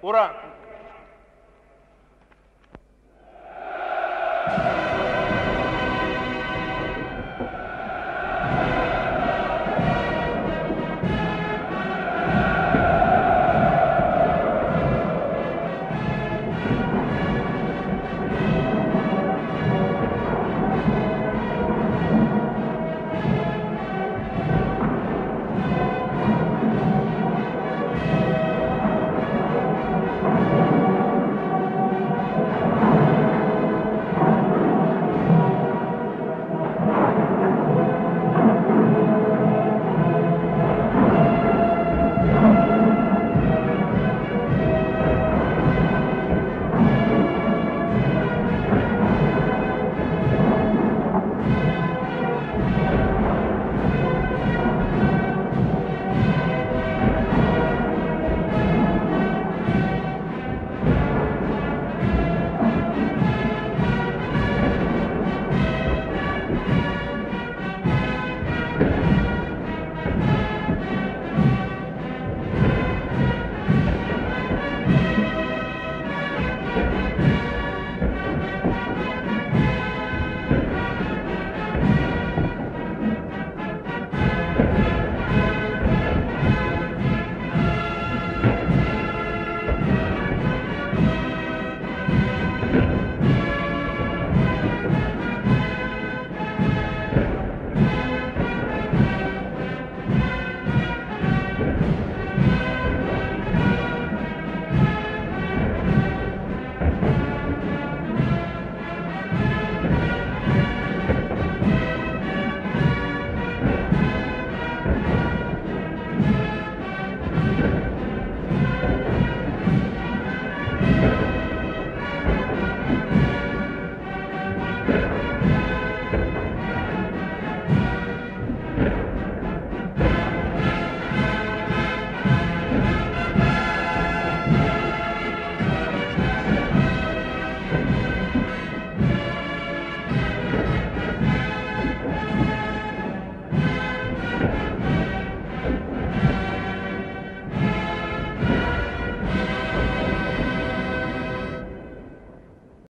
kurang.